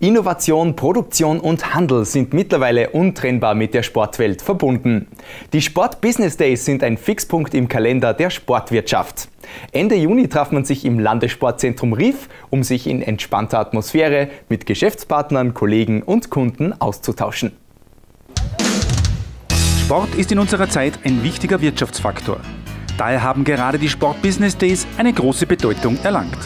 Innovation, Produktion und Handel sind mittlerweile untrennbar mit der Sportwelt verbunden. Die Sport Business Days sind ein Fixpunkt im Kalender der Sportwirtschaft. Ende Juni traf man sich im Landessportzentrum Rief, um sich in entspannter Atmosphäre mit Geschäftspartnern, Kollegen und Kunden auszutauschen. Sport ist in unserer Zeit ein wichtiger Wirtschaftsfaktor. Daher haben gerade die Sport Business Days eine große Bedeutung erlangt.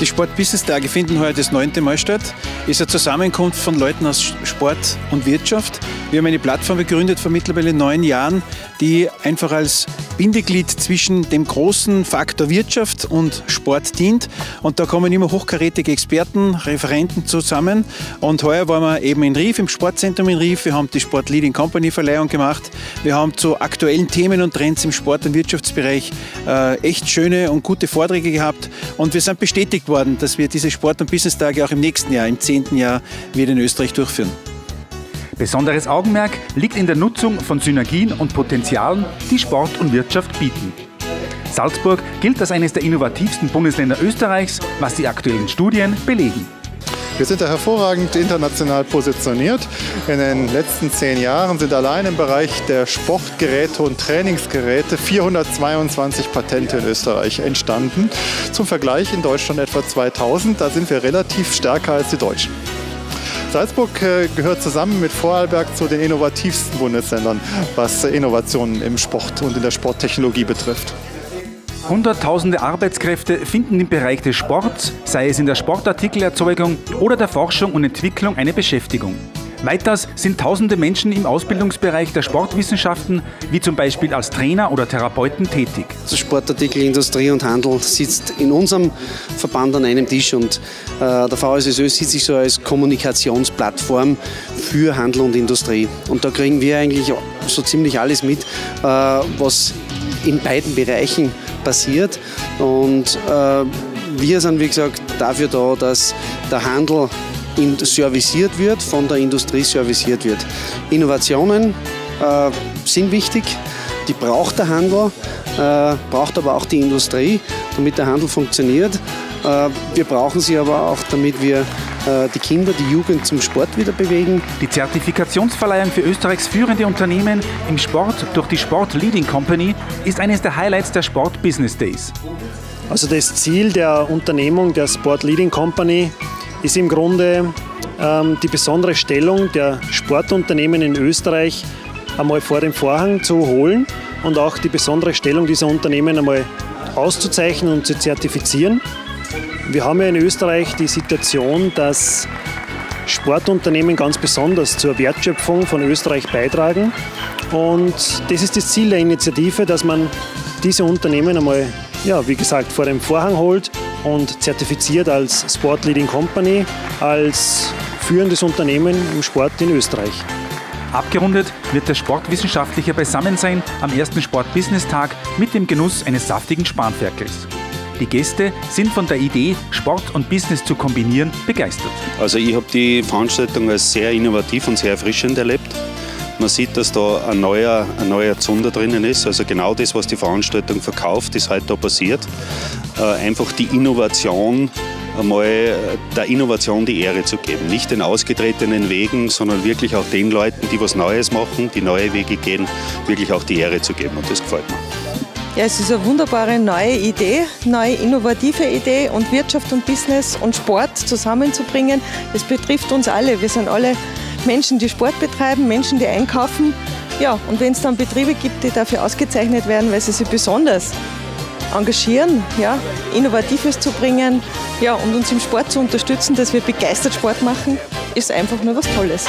Die Sport-Business-Tage finden heute das neunte Mal statt. Ist eine Zusammenkunft von Leuten aus Sport und Wirtschaft. Wir haben eine Plattform gegründet vor mittlerweile neun Jahren, die einfach als Bindeglied zwischen dem großen Faktor Wirtschaft und Sport dient. Und da kommen immer hochkarätige Experten, Referenten zusammen. Und heuer waren wir eben in Rief, im Sportzentrum in Rief. Wir haben die Sport Leading Company Verleihung gemacht. Wir haben zu aktuellen Themen und Trends im Sport- und Wirtschaftsbereich äh, echt schöne und gute Vorträge gehabt. Und wir sind bestätigt worden, dass wir diese Sport- und Business-Tage auch im nächsten Jahr, im zehnten Jahr, wieder in Österreich durchführen. Besonderes Augenmerk liegt in der Nutzung von Synergien und Potenzialen, die Sport und Wirtschaft bieten. Salzburg gilt als eines der innovativsten Bundesländer Österreichs, was die aktuellen Studien belegen. Wir sind da hervorragend international positioniert. In den letzten zehn Jahren sind allein im Bereich der Sportgeräte und Trainingsgeräte 422 Patente in Österreich entstanden. Zum Vergleich in Deutschland etwa 2000. Da sind wir relativ stärker als die Deutschen. Salzburg äh, gehört zusammen mit Vorarlberg zu den innovativsten Bundesländern, was Innovationen im Sport und in der Sporttechnologie betrifft. Hunderttausende Arbeitskräfte finden im Bereich des Sports, sei es in der Sportartikererzeugung oder der Forschung und Entwicklung, eine Beschäftigung. Weiters sind tausende Menschen im Ausbildungsbereich der Sportwissenschaften, wie zum Beispiel als Trainer oder Therapeuten, tätig. Die Sportartikelindustrie und Handel sitzt in unserem Verband an einem Tisch und äh, der VSSÖ sieht sich so als Kommunikationsplattform für Handel und Industrie. Und da kriegen wir eigentlich so ziemlich alles mit, äh, was in beiden Bereichen passiert. Und äh, wir sind, wie gesagt, dafür da, dass der Handel serviciert wird, von der Industrie serviciert wird. Innovationen äh, sind wichtig, die braucht der Handel, äh, braucht aber auch die Industrie, damit der Handel funktioniert. Äh, wir brauchen sie aber auch, damit wir äh, die Kinder, die Jugend zum Sport wieder bewegen. Die Zertifikationsverleihung für Österreichs führende Unternehmen im Sport durch die Sport Leading Company ist eines der Highlights der Sport Business Days. Also das Ziel der Unternehmung der Sport Leading Company ist im Grunde ähm, die besondere Stellung der Sportunternehmen in Österreich einmal vor den Vorhang zu holen und auch die besondere Stellung dieser Unternehmen einmal auszuzeichnen und zu zertifizieren. Wir haben ja in Österreich die Situation, dass Sportunternehmen ganz besonders zur Wertschöpfung von Österreich beitragen. Und das ist das Ziel der Initiative, dass man diese Unternehmen einmal, ja, wie gesagt, vor den Vorhang holt und zertifiziert als Sport Leading Company, als führendes Unternehmen im Sport in Österreich. Abgerundet wird das sportwissenschaftliche Beisammensein am ersten Sport-Business-Tag mit dem Genuss eines saftigen Spanferkels. Die Gäste sind von der Idee, Sport und Business zu kombinieren, begeistert. Also ich habe die Veranstaltung als sehr innovativ und sehr erfrischend erlebt. Man sieht, dass da ein neuer, ein neuer Zunder drinnen ist. Also genau das, was die Veranstaltung verkauft, ist heute da passiert. Äh, einfach die Innovation einmal der Innovation die Ehre zu geben. Nicht den ausgetretenen Wegen, sondern wirklich auch den Leuten, die was Neues machen, die neue Wege gehen, wirklich auch die Ehre zu geben. Und das gefällt mir. Ja, es ist eine wunderbare neue Idee, neue innovative Idee und Wirtschaft und Business und Sport zusammenzubringen. Das betrifft uns alle. Wir sind alle Menschen, die Sport betreiben, Menschen, die einkaufen. Ja, und wenn es dann Betriebe gibt, die dafür ausgezeichnet werden, weil sie sich besonders engagieren, ja, Innovatives zu bringen ja, und uns im Sport zu unterstützen, dass wir begeistert Sport machen, ist einfach nur was Tolles.